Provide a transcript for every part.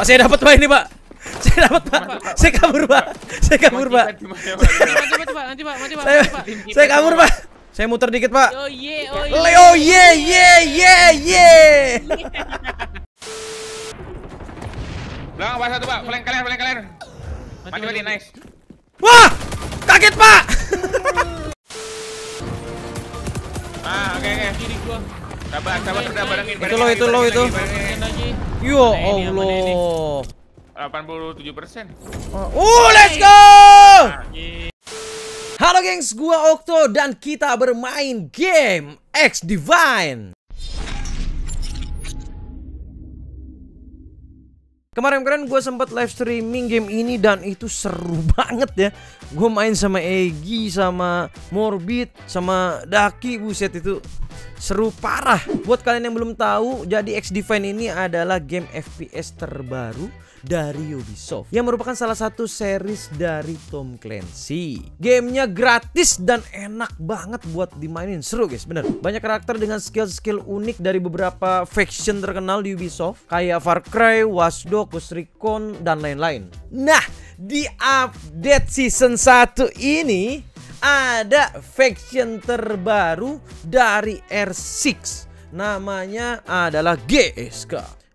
Pak saya dapat Pak ini Pak. Saya dapat Pak. Saya kabur Pak. Saya kabur Pak. Pak. Nanti, Pak. Pak. Saya Mati, Pak. saya kabur Pak. Saya muter dikit Pak. Oh, ye, oh, ye. Oh ye ye ye ye. Belakang bawah satu, Pak. Flank kalian, flank kalian. Mati, Mati, nice. Wah! Kaget Pak. Ah, oke, oke. Kiri gua. Sabar, sabar, udah barengin. Itu lo, itu lo, itu. Barengin lagi. Ini? Allah. 87 persen. Uh, let's go! Ye. Halo gengs, gua Okto dan kita bermain game X Divine. Kemarin-kemarin gue sempat live streaming game ini dan itu seru banget ya. Gue main sama Egi, sama Morbid, sama Daki, buset itu seru parah. Buat kalian yang belum tahu, jadi X Divine ini adalah game FPS terbaru dari Ubisoft yang merupakan salah satu series dari Tom Clancy. Gamenya gratis dan enak banget buat dimainin. Seru guys, bener. Banyak karakter dengan skill-skill unik dari beberapa faction terkenal di Ubisoft kayak Far Cry, Watch Dogs, Recon, dan lain-lain. Nah, di update season 1 ini ada faction terbaru dari R6 namanya adalah GSK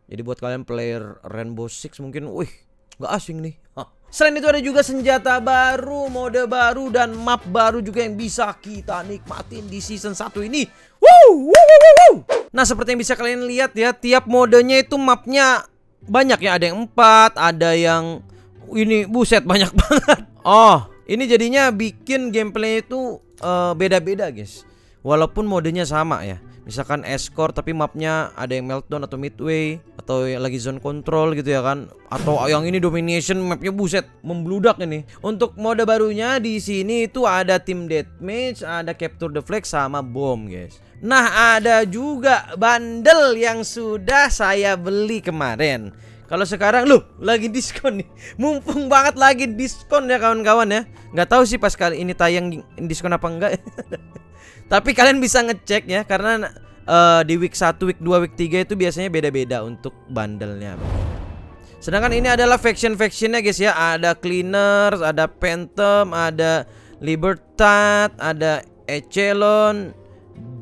jadi buat kalian player Rainbow Six mungkin wih nggak asing nih Hah. Selain itu ada juga senjata baru, mode baru dan map baru juga yang bisa kita nikmatin di season 1 ini. Woo, woo, woo, woo. Nah, seperti yang bisa kalian lihat ya, tiap modenya itu mapnya banyak ya, ada yang 4, ada yang ini buset banyak banget. Oh, ini jadinya bikin gameplay itu eh, beda-beda, guys. Walaupun modenya sama ya. Misalkan escort tapi mapnya ada yang meltdown atau midway atau lagi zone control gitu ya kan. Atau yang ini domination mapnya buset membludak ini. Untuk mode barunya di sini itu ada team deathmatch, ada capture the flag sama bom, guys. Nah, ada juga bundle yang sudah saya beli kemarin. Kalau sekarang lu lagi diskon nih. Mumpung banget lagi diskon ya kawan-kawan ya. Nggak tahu sih pas kali ini tayang diskon apa enggak. Tapi kalian bisa ngecek ya karena eh, di week 1, week 2, week 3 itu biasanya beda-beda untuk bundle-nya. Sedangkan ini adalah faction-factionnya guys ya. Ada Cleaners, ada Phantom, ada Libertad, ada Echelon,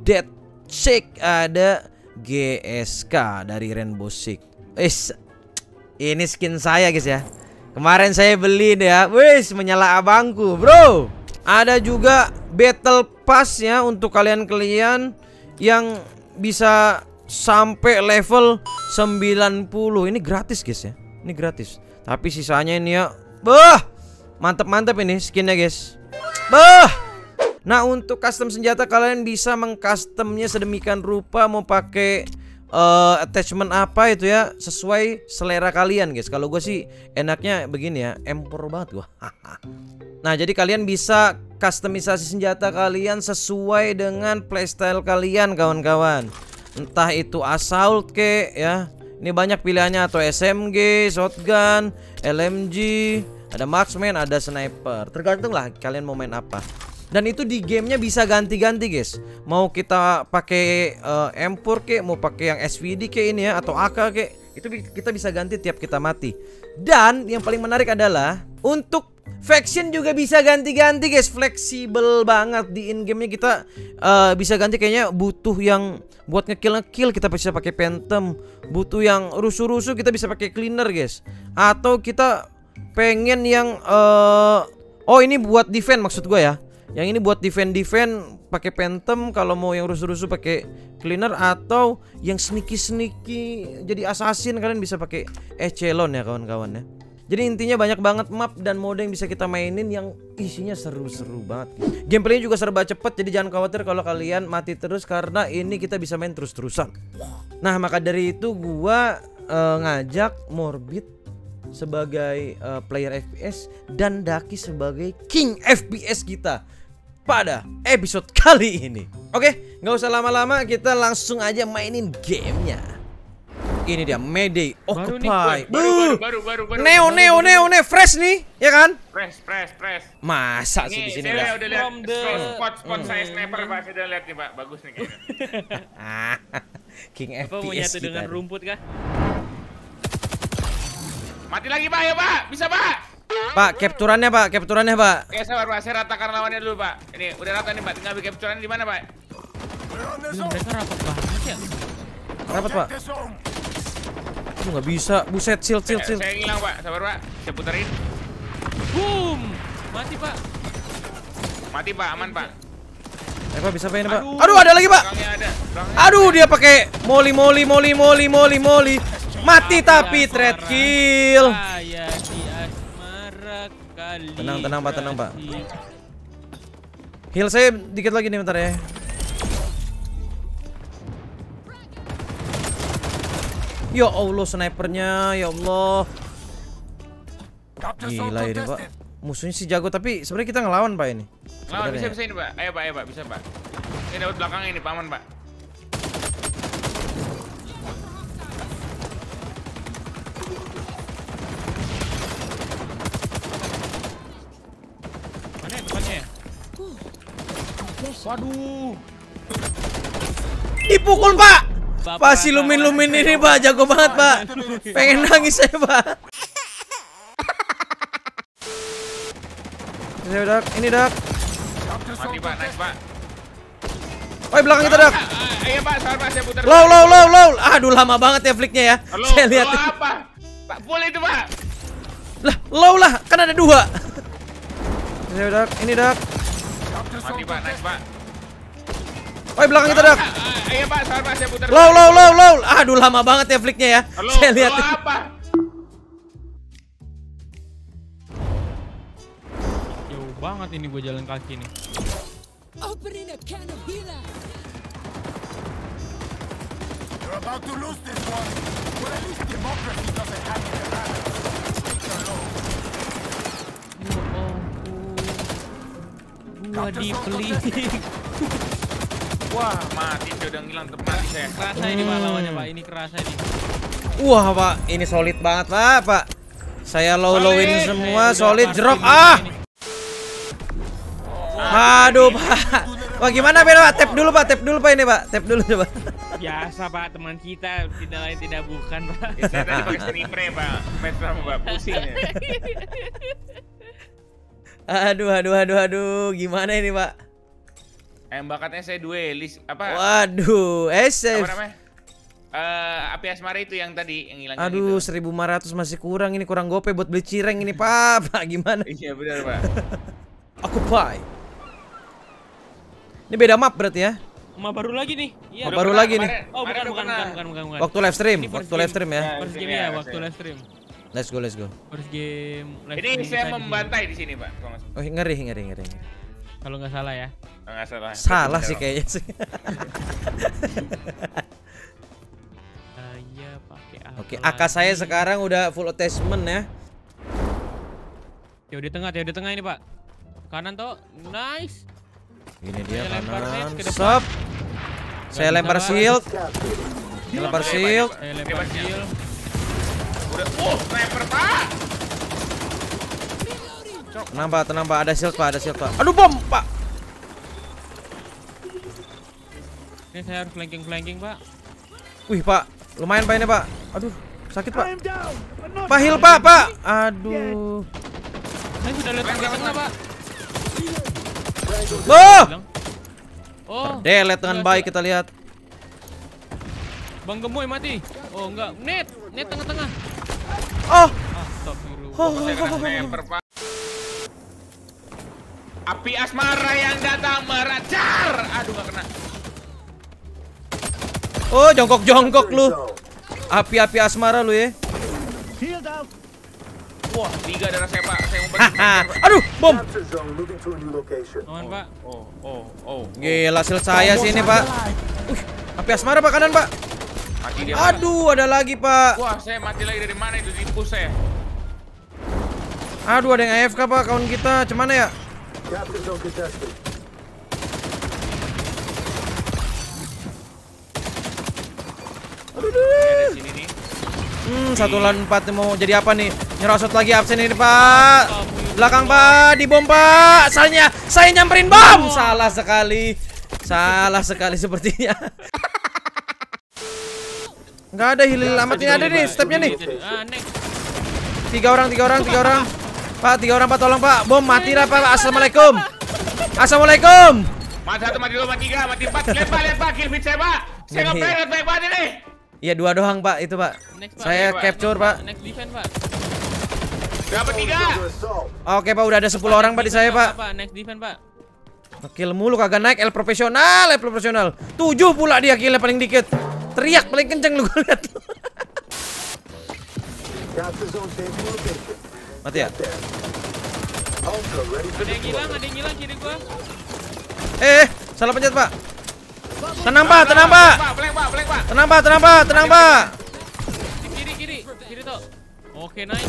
Dead Shake, ada GSK dari Rainbow Six. Is ini skin saya guys ya. Kemarin saya beli deh ya. Wis menyala abangku, Bro. Ada juga battle pass ya untuk kalian-kalian yang bisa sampai level 90. Ini gratis guys ya. Ini gratis. Tapi sisanya ini ya. Bah! Mantap-mantap ini skinnya guys. Bah! Nah, untuk custom senjata kalian bisa mengcustomnya sedemikian rupa mau pakai eh, attachment apa itu ya sesuai selera kalian guys. Kalau gue sih enaknya begini ya, empor banget gua. nah, jadi kalian bisa customisasi senjata kalian sesuai dengan playstyle kalian kawan-kawan. Entah itu assault ke ya. Ini banyak pilihannya atau SMG, shotgun, LMG, ada marksman, ada sniper. Tergantung lah kalian mau main apa. Dan itu di gamenya bisa ganti-ganti guys. Mau kita pakai eh, M4 kek, mau pakai yang SVD kek ini ya atau AK kek, itu kita bisa ganti tiap kita mati. Dan yang paling menarik adalah untuk faction juga bisa ganti-ganti guys, fleksibel banget di in gamenya kita eh, bisa ganti kayaknya butuh yang buat ngekill ngekill kita bisa pakai phantom, butuh yang rusuh-rusuh kita bisa pakai cleaner guys. Atau kita pengen yang eh oh ini buat defend maksud gue ya. Yang ini buat defend defend pakai phantom kalau mau yang rusuh-rusuh pakai cleaner atau yang sneaky sneaky jadi assassin kalian bisa pakai echelon ya kawan-kawan ya. Jadi intinya banyak banget map dan mode yang bisa kita mainin yang isinya seru-seru banget. Gameplaynya juga serba cepet jadi jangan khawatir kalau kalian mati terus karena ini kita bisa main terus-terusan. Nah maka dari itu gua eh, ngajak Morbid sebagai eh, player FPS dan Daki sebagai King FPS kita pada episode kali ini. Oke, nggak usah lama-lama, kita langsung aja mainin gamenya. Ini dia Mayday Baru nih, Occupy. Baru, baru, baru, baru, baru. Neo, Neo, Neo, Neo, fresh nih, ya kan? Press, press, press. Masa sih di sini saya dah? udah lihat spot spot saya sniper pak, saya udah lihat nih pak, bagus nih kayaknya. King FPS nyatu kita. dengan rumput kah? Mati lagi pak ya pak, bisa pak. Pak, capturannya Pak, capturannya Pak. Oke sabar pak, saya ratakan lawannya dulu pak. Ini udah rata nih pak, tinggal ambil capturannya di mana pak? Mereka rapat banget ya. Rapat Pak. Aduh nggak bisa. Buset, shield, shield, Saya, shield. saya ngilang pak, sabar pak. Saya puterin. Boom. Mati pak. Mati pak, aman pak. Eh Pak, bisa Pak ini Pak. Aduh. Aduh, ada lagi Pak. Ada. Aduh, dia pakai moli moli moli moli moli moli. Mati tapi thread kill. Saya di asmara kali. Tenang, tenang, Pak, tenang, Pak. Heal saya dikit lagi nih bentar ya. Ya Allah snipernya, ya Allah. Gila ini pak. Musuhnya si jago tapi sebenarnya kita ngelawan pak ini. Lawan bisa Sebenarnya. bisa ini pak. Ayo pak, ayo pak, bisa pak. Ini dapat belakangnya ini, pak aman pak. Waduh. Dipukul pak. Bapak Pak si lumin lumin ini pak jago banget pak. Pengen nangis saya pak. Saya udah ini dak. Mati pak, nice pak. Woi belakang kita dak. Ah, ah, Iya pak, sabar pak, saya putar. Low low low low. Aduh lama banget ya flicknya ya. Halo, Saya lihat. halo apa? Pak, full itu pak. Lah low lah kan ada dua. Saya udah ini dak. Mati pak, nice pak. Woi belakang kita dak. Ah, Iya pak, sabar pak, saya putar. Low low low low. Aduh lama banget ya flicknya ya. Halo, Saya lihat. halo apa? Jauh banget ini gue jalan kaki nih. Opening a can of healer. You're about to lose this one. But at least democracy doesn't have it. Gua dipelik. Wah, mati dia udah ngilang tetep mati saya. Kerasa ini pak lawannya pak. Ini kerasa ini. Wah pak ini solid banget pak pak. Saya low lowin Solid. semua Eh, solid jerok ah. ini. Aduh pak. Wah gimana beda pak? Tap dulu pak, tap dulu pak ini pak, tap dulu coba. Biasa pak teman kita tidak lain tidak bukan pak. Ya, saya tadi pakai sniper pak. Match sama pak, pusing ya. Aduh aduh aduh aduh gimana ini pak? Yang bakatnya saya duelis apa? Waduh, apa SF. namanya? Eh, api asmara itu yang tadi yang hilang Aduh, gitu. 1500 masih kurang ini kurang gope buat beli cireng ini pak. Pak gimana? Iya benar pak. Aku buy. Ini beda map berarti ya? Emak baru lagi nih. Iya. Oh, baru pernah lagi nih. kemarin. Oh Kemarin bukan bukan bukan bukan bukan. bukan. Waktu live stream, waktu live stream ya. Ya, First game iya, ya iya, waktu iya. live stream. Let's go, let's go. First game live Ini stream saya membantai di sini pak. Oh, ngeri, ngeri, ngeri. ngeri. Kalau nggak salah ya. Nggak salah. Salah sih kayaknya sih. Saya pakai apa Oke, AK saya sekarang udah full attachment ya. Ya di tengah, ya di tengah ini pak. Kanan toh, nice. Ini dia Saya kanan. Stop. Saya lempar shield. Saya lempar shield. Saya lempar kill. Udah, oh, sniper pak. Tenang pak, tenang pak. Ada shield pak, ada shield pak. Aduh bom pak. Ini saya harus flanking flanking pak. Wih pak, lumayan pak ini pak. Aduh, sakit pak. Pak heal pak, pak. Aduh. Saya sudah lihat di tengah pak. Boh. Bilang. Oh, Delete dengan baik kita lihat. Bang Gemoy mati. Oh enggak, net, net tengah-tengah. Oh, Astagfirullah. oh, oh, kena oh, oh. Api asmara yang datang meracar. Aduh nggak kena. Oh, jongkok-jongkok lu. Api-api asmara lu ya. Wah, tiga darah saya pak. Saya mau. Aduh, bom. Aman pak. Oh, oh, oh. Gila shield saya sini pak. Uh, api asmara pak kanan pak. Mati dia. Aduh, ada lagi pak. Wah, saya mati lagi dari mana itu di push saya. Aduh, ada yang AFK pak kawan kita. Cemana ya? Capture contested. Nih. Hmm, satu lawan empat mau jadi apa nih? Nyerosot lagi absen ini pak. Belakang pak, di bom pak. Salahnya, saya nyamperin bom. Salah sekali. Salah sekali sepertinya. Nggak ada hilil amat ini ada nih, stepnya nih. Tiga orang, tiga orang, tiga orang. Pak, tiga orang pak, tolong pak. Bom mati lah pak. Assalamualaikum. Assalamualaikum. Mati satu, mati dua, mati tiga, mati empat. Lihat pak, lihat pak, kill feed saya pak. Saya nggak pengen baik banget ini. Iya dua doang pak, itu pak. Next, Pak. Saya capture pak. Next defense, Pak. Dapat tiga. Oke pak, udah ada 10 orang pak di saya pak. Pak, next defense, Pak. Kill mulu kagak naik L profesional, L profesional. 7 pula dia killnya paling dikit. Teriak paling kenceng lu gua liat. Mati ya? Ada yang hilang, ada yang hilang kiri gua. Eh, eh, salah pencet pak. Tenang pak, tenang pak. Tenang pak, tenang pak, tenang pak. Kiri, kiri. Kiri tuh. Oke, aman.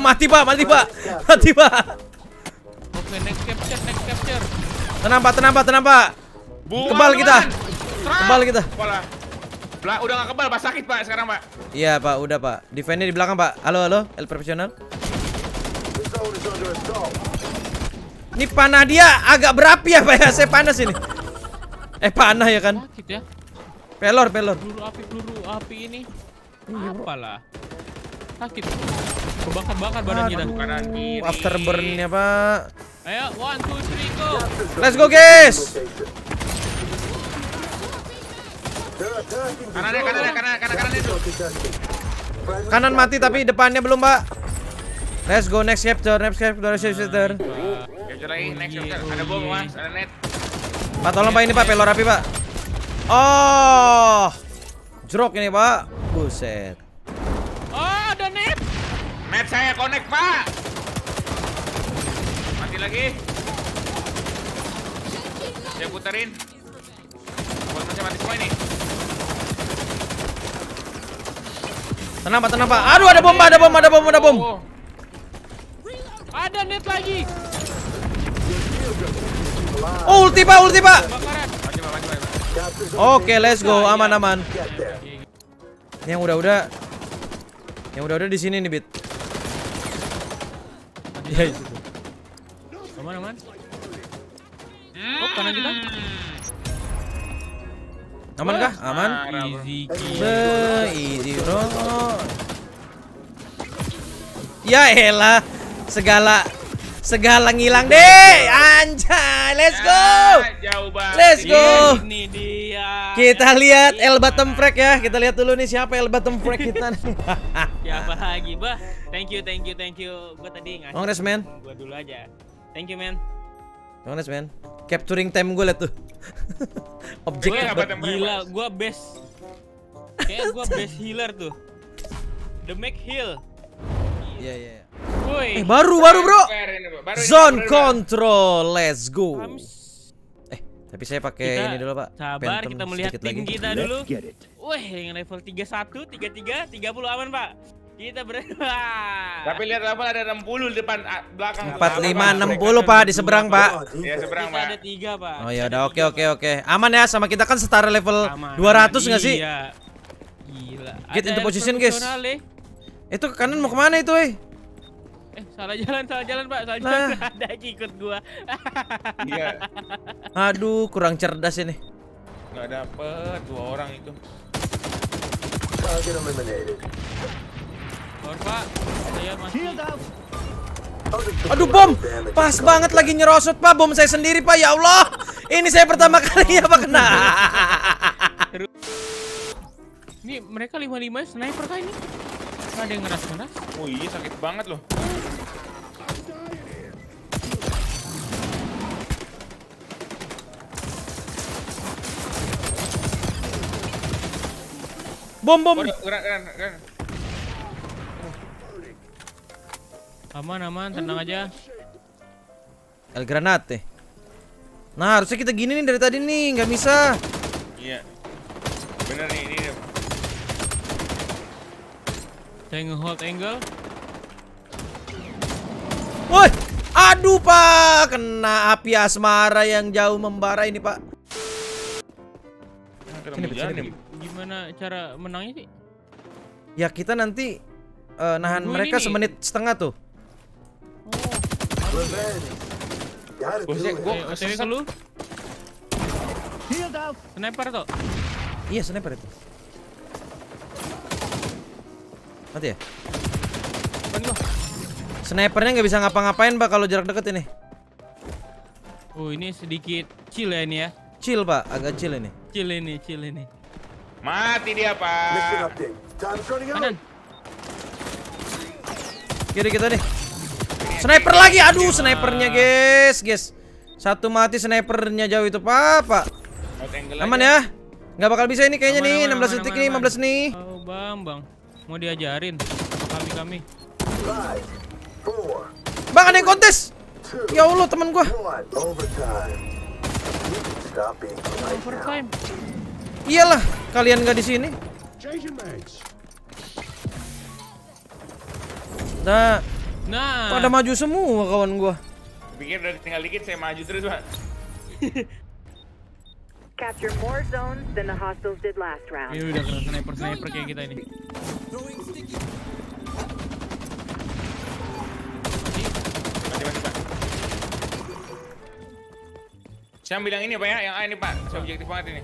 Mati pak, mati pak, mati pak. Oke, next capture, next capture. Tenang pak, tenang pak, tenang pak. Kebal kita. Kebal kita. Lah, udah nggak kebal, pak sakit pak sekarang pak. Iya pak, udah pak. Defendnya di belakang pak. Halo, halo, L profesional. Ini panah dia agak berapi ya pak ya? Saya panas ini. Eh panah ya kan? Sakit ya. Pelor, pelor. Peluru api, peluru api ini. Apalah. Sakit. Kebakar-bakar badan kita. Kanan kiri. Afterburn-nya pak. Ayo, one, two, three, go. Let's go guys. Kanannya, kanannya, kanan, kanan, kanan itu. Kanan mati tapi depannya belum pak. Let's go next chapter, next chapter, next chapter. Capture lagi, next capture. Ada bom mas, ada net. Pak tolong pak ini pak pelor api pak. Oh, jerok ini pak. Buset. Oh, ada net. Net saya connect pak. Mati lagi. Saya puterin. Buat macam mati semua ini. Tenang pak, tenang pak. Aduh ada bom, Pak. ada bom, ada bom, ada bom. Ada net lagi. Oh, ulti pak, ulti pak. Oke, let's go, aman aman. Yang udah-udah, yang udah-udah di sini nih bit. Ya itu. Aman, aman. Oh, kanan kita. Aman kah? Aman. Easy easy bro. Ya elah, segala segala ngilang deh. Anjay, let's go. Ya, jauh banget. Let's go. Ini dia. Kita lihat L bottom frag ya. Kita lihat dulu nih siapa L bottom frag kita nih. Siapa lagi, Bah? Thank you, thank you, thank you. Gua tadi ngasih. Congrats man. Gua dulu aja. Thank you, man. Congrats man. Capturing time gue liat tuh. Objek Gue Gila, gua best. Kayak gua best healer tuh. The Mac Heal. Iya iya. iya. Woi. Eh baru baru bro. Baru Zone ini, control. Let's go. Eh, tapi saya pakai Kita ini dulu, Pak. Sabar, Phantom kita melihat tim lagi. kita dulu. Wih, dengan level 31, 33, 30 aman, Pak. Kita ber Tapi lihat level ada 60 di depan ah, belakang. 45 60 Pak di seberang, Pak. Iya, seberang, Pak. ada tiga, Pak. Oh ya udah oke oke oke. Aman ya sama kita kan setara level Aman. 200 nggak sih? Iya. Gila. Get Ada into yang position, guys. eh. Itu ke kanan mau ke mana itu, eh? Eh, salah jalan, salah jalan, Pak. Salah Nah. jalan. Ada yang ikut gua. Iya. Aduh, kurang cerdas ini. Nggak dapet dua orang itu. Keluar, Pak. Saya masih Aduh, bom. Pas banget lagi nyerosot, Pak. Bom saya sendiri, Pak. Ya Allah. Ini saya pertama kali ya, Pak kena. Ini mereka 55 sniper kah ini? Nggak ada yang ngeras-ngeras. Oh iya sakit banget loh. Bom, bom. Oh, keren, keren, keren. Aman, aman, tenang aja. El Granate. Nah, harusnya kita gini nih dari tadi nih, nggak bisa. Iya. Bener nih, ini. nih. Saya nge-hold angle. Woi, aduh Pak, kena api asmara yang jauh membara ini Pak. Kena Sini, sini, nih. Gimana cara menangnya sih? Ya kita nanti eh, nahan Tunggu mereka ini semenit setengah tuh. Gua Ayo, OTW ke lu. Sniper tuh. Iya sniper itu. Mati ya? Snipernya nggak bisa ngapa-ngapain pak kalau jarak deket ini. Oh, ini sedikit chill ya ini ya. Chill pak, agak chill ini. Chill ini, chill ini. Mati dia, Pak. Kanan. Kiri kita nih. Sniper lagi, aduh snipernya guys, guys. Satu mati snipernya jauh itu pak, pak. Aman ya? Nggak bakal bisa ini kayaknya Aman, nih, aman, 16 aman, detik aman, nih, aman. 15 nih. Oh, Bambang. Mau diajarin kami kami. Bang ada yang kontes. Ya Allah teman gua. Overtime. Iyalah, kalian nggak di sini. Nah, Nah. pada maju semua kawan gua. Pikir udah tinggal dikit saya maju terus, Pak. Capture more zones than the hostiles did last round. Ini udah kena sniper sniper kayak kita ini. Saya ambil yang ini, Pak ya. Yang A ini, Pak. Saya objektif banget ini.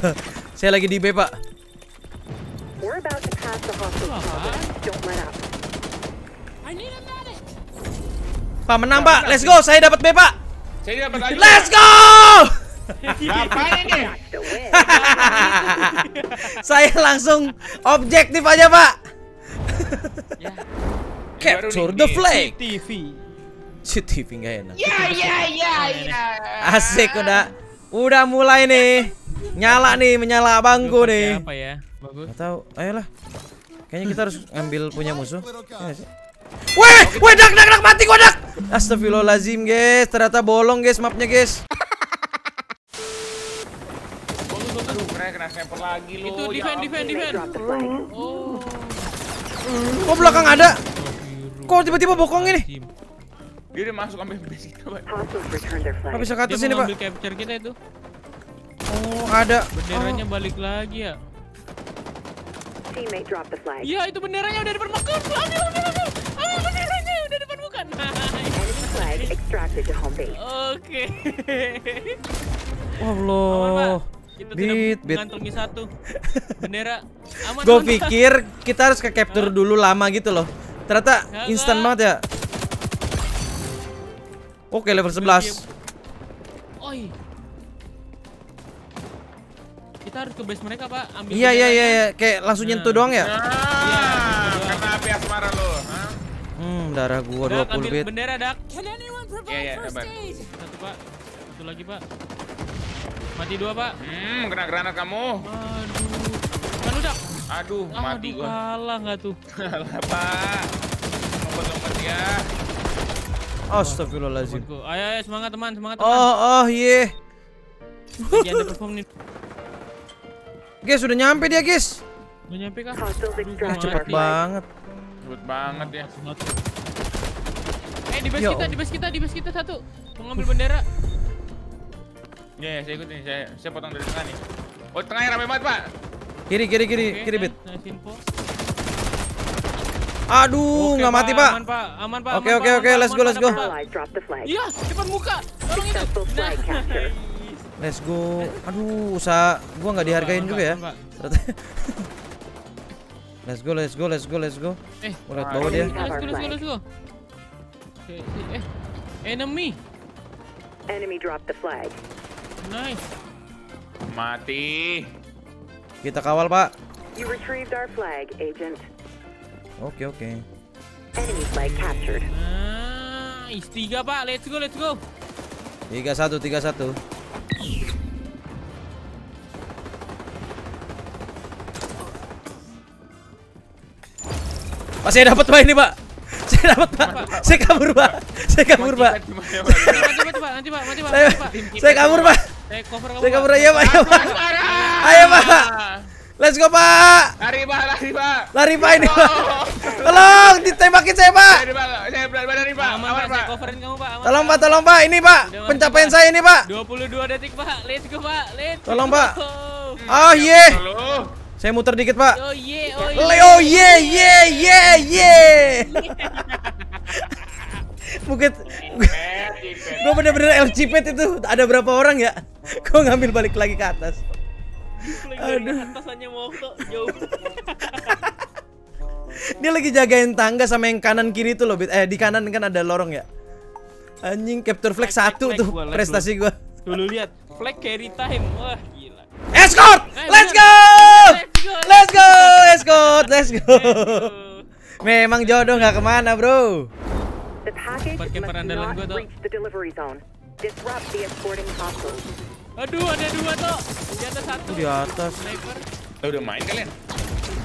Saya lagi di B, Pak. We're about to pass the hostile Apa? target. Don't let up. I need a medic. Pak menang, Pak. Let's go. Saya dapat B, Pak. Saya dapat lagi. Let's go! Ngapain ini? Saya langsung objektif aja, Pak. Ya. Capture the flag. TV. Si TV nggak enak. Ya, ya, ya, ya. Asik udah. Udah mulai nih. Nyala nih, menyala bangku nih. Apa ya? Bagus. Gak tahu. Ayolah. Kayaknya kita harus ngambil punya musuh. Sih? Weh, weh, dak, dak, dak, mati gua dak. Astagfirullahalazim, guys. Ternyata bolong, guys, mapnya, guys. Aduh, mereka kena sniper lagi lu. Itu Ya defend, defend, defend. Oh. Kok belakang ada? Kok tiba-tiba bokong ini? Dia udah masuk ambil base kita, Pak. Flag. bisa ke Dia atas mau ini, Pak. ngambil capture kita itu. Oh, ada. Benderanya balik lagi ya. Teammate dropped the flag. Iya, itu benderanya udah depan muka. Ambil, ambil, ambil. Oke. Allah. Kita Beat, beat. mengantongi satu bendera. Gue pikir kita harus ke capture dulu lama gitu loh. Ternyata instan banget ya. Oke, level 11. Oi. Kita harus ke base mereka, Pak. Ambil Iya, iya, iya, benderanya. iya. Kayak langsung nyentuh doang ya? Ah, darah gua 20 ambil bit. bendera, Dak. Yeah, first sabar. Satu, Pak. Satu lagi, Pak. Mati dua, Pak. Hmm, kena granat kamu. Aduh. Kan udah. Aduh, mati Aduh, gua. kalah nggak tuh? Kalah, Pak. Lompat-lompat ya. Astagfirullahaladzim. Temanku. Ayo, ayo, semangat teman, semangat teman. Oh, oh, iya. Ada perform nih. Guys, sudah nyampe dia, guys. Udah nyampe kah? Our flag. banget. Cepet banget ya. Eh, di base Ya kita, di base kita, di base kita satu. Mau ngambil bendera. Ya, ya, saya ikut nih. Saya, saya potong dari tengah nih. Oh, tengahnya rame banget, Pak. Kiri, kiri, kiri, Oke, kiri, bit. nice, info. Aduh, nggak mati, Pak. Aman, Pak. Aman, Pak. Oke, oke, oke, let's go, let's go. Iya, depan muka. Tolong itu. Let's go. Aduh, usaha gua nggak dihargain juga ya. Let's go, let's go, let's go, let's go. Eh, Gua liat bawah dia. let's go, let's go, let's go. Oke, eh. Enemy. Enemy dropped the flag. Nice. Mati. Kita kawal, Pak. You retrieved our flag, agent. Oke, oke. Enemy flag captured. Nice. Tiga, Pak. Let's go, let's go. 31 31. Pak, saya dapat Pak ini, Pak. Saya dapat, Pak. Saya kabur, Pak. Saya kabur, Pak. Mati, Pak. Nanti, Pak. Mati, Pak. Saya, Mati, Pak. saya kabur, Pak. Eh, cover kamu. Saya Pak. kabur aja, Pak. Ayo, Pak. Ayo, Pak. Let's go, Pak. Lari, Pak, lari, Pak. Lari, Pak ini, Pak. Oh, Tolong, ditembakin saya, Pak. Lari, Pak. Saya berada di Pak. Aman, Pak. Coverin kamu, Pak. Tolong, Pak, tolong, Pak. Ini, Pak. Pencapaian saya ini, Pak. 22 detik, Pak. Let's go, Pak. Let's Tolong. Pak. Oh, ye. Saya muter dikit, Pak. Oh, yeah. Oh, yeah. Leo ye ye ye ye. Bukit gue bener-bener Cipet itu ada berapa orang ya? Gue ngambil balik lagi ke atas. Flank dari atas hanya mau jauh. Dia lagi jagain tangga sama yang kanan kiri tuh loh. Eh, di kanan kan ada lorong ya. Anjing capture flag satu tuh prestasi gua. Dulu lihat flag carry time. Wah. Escort! Let's go! Let's go. Let's go! Escort! Let's go! Memang jodoh nggak ke mana, bro. Pakai perandalan escorting hostiles. Aduh, ada dua tuh. Di atas satu. Di atas. Sniper. Lo udah main kalian?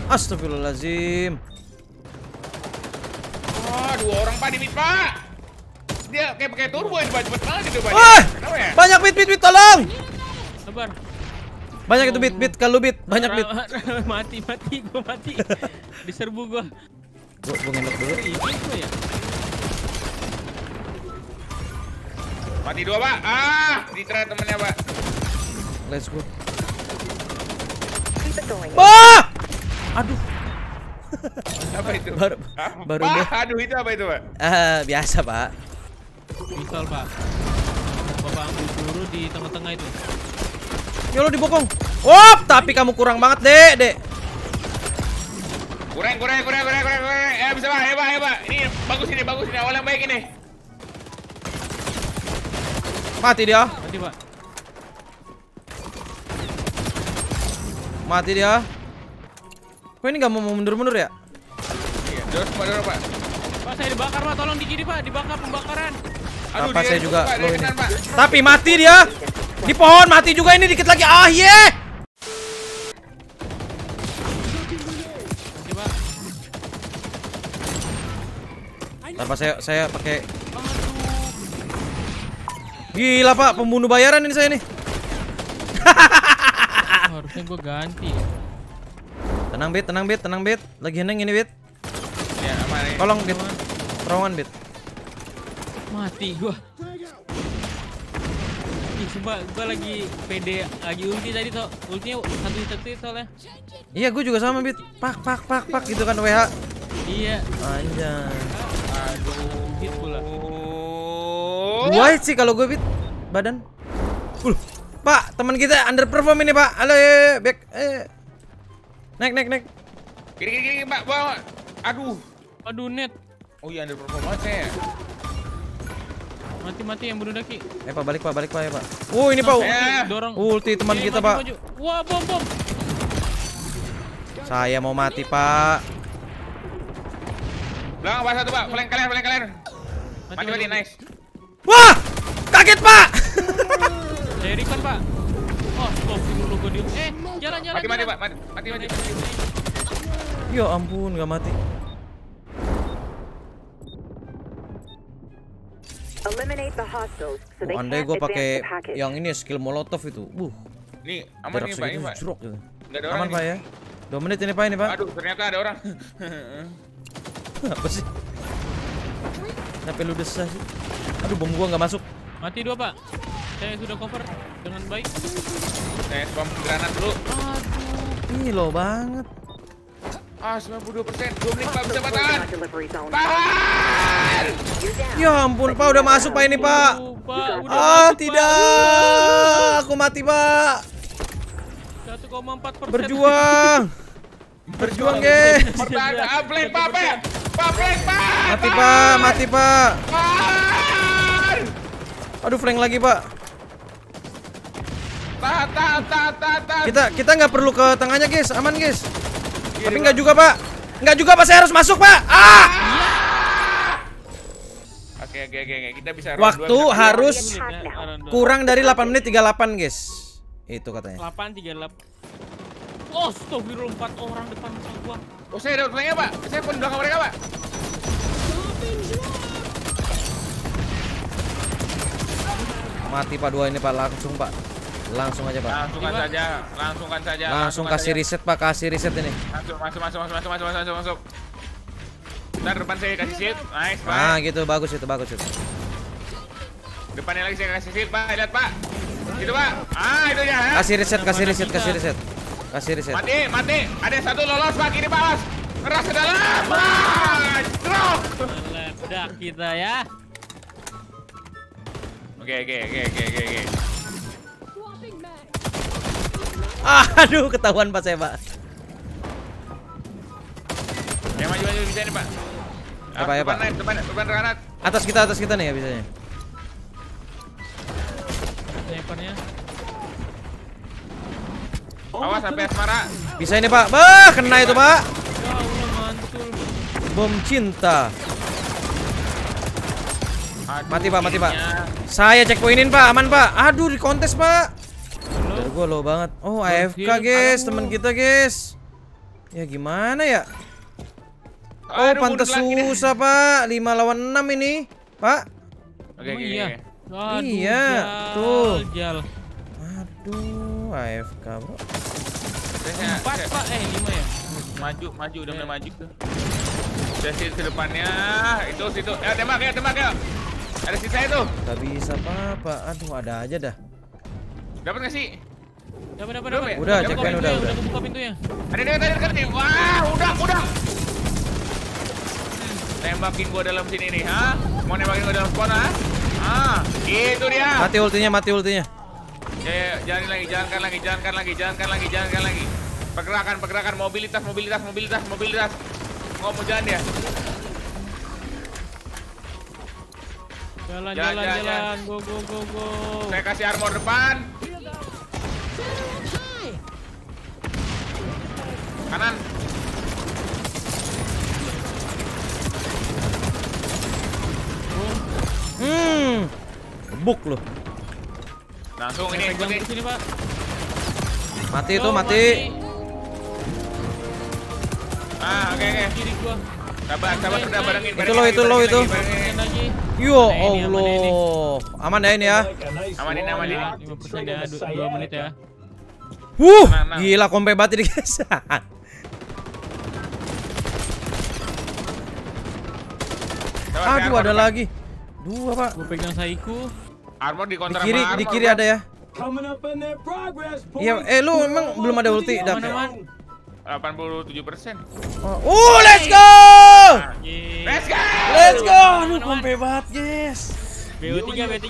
Astagfirullahaladzim. Wah, dua orang pak di mid pak. Dia kayak pakai turbo ini pak cepet banget itu pak. Wah! Ya? Banyak bit bit bit tolong. Sabar. Banyak itu bit bit kalau bit, banyak bit. mati, mati, gua mati. Diserbu gua. Gua, gua ngendok dulu. Ih, gua ya. Mati dua pak. Ah, di trade temennya pak. Let's go. Wah! Aduh, Apa itu? baru baru deh. aduh itu apa itu pak? Ah, biasa, Pak. Pistol, Pak. Bapak ambil peluru di tengah-tengah itu. Ya lo dibokong. Wop, tapi kamu kurang banget, Dek, Dek. Kurang, kurang, kurang, kurang, kurang, kurang. Ya bisa pak, ya pak, ya pak. Ini bagus ini, bagus ini. Awal yang baik ini. Mati dia. Mati, Pak. Mati dia. Kok ini nggak mau mundur-mundur ya? Iya, dorong pak, dorong pak. Pak, saya dibakar, Pak. Tolong di kiri, Pak. Dibakar pembakaran. Aduh, Apa dia saya juga pak, kanan, pak. Tapi mati dia. Di pohon mati juga ini dikit lagi. Ah, ye. Mati, Pak. Ntar Pak, saya saya pakai Gila, Pak, pembunuh bayaran ini saya nih. Oh, harusnya gua ganti. Tenang, Bit, tenang, Bit, tenang, Bit. Lagi heneng ini, Bit. Ya. Tolong, Bit. Terowongan, Bit. Mati gua. Sumpah gua lagi PD lagi ulti tadi toh. Ultinya satu detik soalnya. Iya, gue juga sama, Bit. Pak, pak, pak, pak gitu kan WH. Iya. Anjay. Aduh, hit pula. Oh. Dua hit sih kalau gue, Bit. Badan. Uh, Pak, teman kita underperform ini, Pak. Halo, eh, back. Eh. Naik, naik, naik. Kiri, kiri, kiri, pak, bawa. Aduh. Aduh, net. Oh iya, under perform banget saya. Mati-mati yang bunuh daki. Eh, Pak, balik, Pak, balik, Pak, ya, Pak. Oh, ini, Pak. Eh. Dorong. Ulti teman Iya, kita, Pak. Wah, bom, bom. Saya mau mati, Pak. Belakang pak satu pak, flank kalian, flank kalian. Mati, mati, nice. Wah! Kaget, Pak. Saya recon, Pak. Oh, stop dulu gua diem. Eh, jalan, jalan. Mati, mati, pak, mati, mati, mati. ya ampun, nggak mati. Oh, andai gue pakai yang ini skill molotov itu. Uh, Nih, aman nih pak, ini pak. gitu. Nggak ada Aman, orang Pak, ya. Dua menit ini, Pak, ini, Pak. Aduh, ternyata ada orang. Apa sih? Kenapa lu desah sih? Aduh, bom gua nggak masuk. Mati dua, Pak. Saya sudah cover dengan baik. Saya spam granat dulu. Ini low banget. Ah, 92 persen. Dua menit pak, bisa. Tahan! Down. Ya ampun, Pak, udah masuk Pak ini, Pak. Aduh, Pak, udah Ah, tidak. Aku mati, Pak. 1,4 persen. Berjuang. Berjuang, guys. Bertahan, ah, flank pak, pak. Pak, flank pak. Mati, Pak. Mati, Pak. Tahan! Aduh, flank lagi, Pak. Tahan, tahan, tahan, tahan, tahan. Kita kita nggak perlu ke tengahnya, guys. Aman, guys. Tapi nggak juga, Pak. Nggak juga, Pak. Saya harus masuk, Pak. Ah! Oke, oke, oke. Kita bisa Waktu dua, harus ya, Aran dua. kurang dari 8 menit 38, guys. Itu katanya. 8 38. Oh, astagfirullah 4 orang depan gua. Oh, saya dapat flanknya, Pak. Saya pun belakang mereka, Pak. Mati Pak dua ini Pak langsung Pak. Langsung aja Pak. Langsungkan Tiba. saja, langsungkan saja. Langsung langsungkan kasih saja. reset Pak, kasih reset ini. Masuk, masuk, masuk, masuk, masuk, masuk, masuk, masuk. Ntar depan saya kasih shield. Nice, Pak. Nah, gitu bagus itu, bagus itu. Depannya lagi saya kasih shield, Pak. Lihat, Pak. Gitu, Pak. Ah, itu ya. Kasih reset, kasih reset, kasih reset. Kasih reset. Mati, mati. Ada yang satu lolos, Pak. Kiri, Pak. Awas. Keras ke dalam. Ah, drop. Meledak kita ya. Oke, oke, oke, oke, oke, Aduh, ketahuan Pak saya, Pak. Ya maju maju bisa nih pak. Ya, Pak, ya, depan Pak. depan depan granat. Atas kita, atas kita nih ya bisanya. Snipernya. Awas sampai asmara. Bisa ini, Pak. Bah, kena itu, Pak. Ya Allah mantul. Bom cinta. Aduh, Mati, Pak, mati, Pak. Saya checkpointin, Pak. Aman, Pak. Aduh, di kontes, Pak. Gua low banget. Oh, AFK, guys. Teman kita, guys. Ya gimana ya? Oh, Aduh, pantas deh. susah, Pak. 5 lawan 6 ini. Pak. Oke oke. iya. oke. Aduh, Iya, jal, tuh. Jal. Aduh, AFK, Bro. Empat pak, eh lima ya. Maju maju udah mulai maju tuh. Saya ke depannya. Itu situ. Ya tembak ya tembak ya. Ada sisa itu. Gak bisa apa-apa. Aduh, ada aja dah. Dapat nggak sih? Dapat dapat dapat. ya? Udah, pintunya, udah, udah. Udah buka pintunya. Ada tadi dekat nih. Wah, udah udah. Tembakin gua dalam sini nih, ha? Mau nembakin gua dalam spawn, ha? Ah, itu dia. Mati ultinya, mati ultinya. Ya, ya, jalanin lagi, jalankan lagi, jalankan lagi, jalankan lagi, jalankan lagi. Pergerakan, pergerakan, mobilitas, mobilitas, mobilitas, mobilitas. Mau mau jalan dia. Jalan Jalan, jalan jalan, jalan. Go go go go. Saya kasih armor depan. Kanan. Hmm. Gebuk loh. Langsung ini Pegang ikutin. ke sini pak. Mati itu, Oh, mati. Ah, oke oke. Kiri gua. Sabar, sabar sudah barengin. Itu lo, lagi, itu lo, itu. Yo Aman ini, aman ini. Allah. Aman ya ini ya. Amanin, amanin. Lima persen ya, du- dua menit ya. Wuh, gila kompe banget ini guys. Aduh, armor ada depan. lagi. Dua, Pak. Gua pegang saiku. Armor di Di kontra kiri, sama di armor, kiri ada ya. Iya, eh lu emang belum ada ulti, Dak? Aman-aman. 87%. Oh, uh, let's go! Let's go. Let's go. Aduh, kompe banget, guys. BO3 BO3.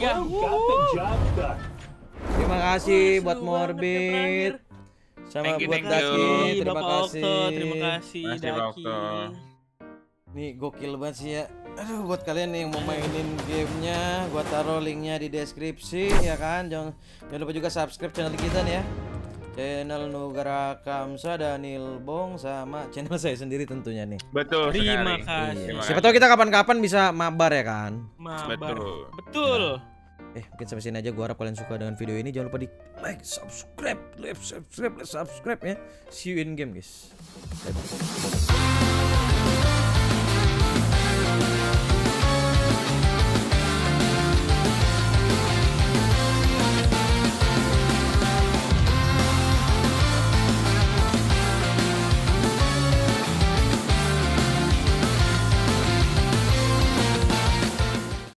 Terima kasih buat Morbid. Sama Thank you, buat thank Daki, you. terima Bapak kasih. Okto, terima kasih Daki. Nih gokil banget sih ya. Aduh buat kalian yang mau mainin gamenya, gua taruh linknya di deskripsi ya kan. Jangan jangan lupa juga subscribe channel kita nih ya. Channel Nugara Kamsa Daniel Bong sama channel saya sendiri tentunya nih. Betul Terima kasih. Terima Siapa kasih. tahu kita kapan-kapan bisa mabar ya kan. Mabar. Betul. Betul. Eh mungkin sampai sini aja gua harap kalian suka dengan video ini. Jangan lupa di like, subscribe, like, subscribe, like, subscribe ya. See you in game guys. Bye -bye.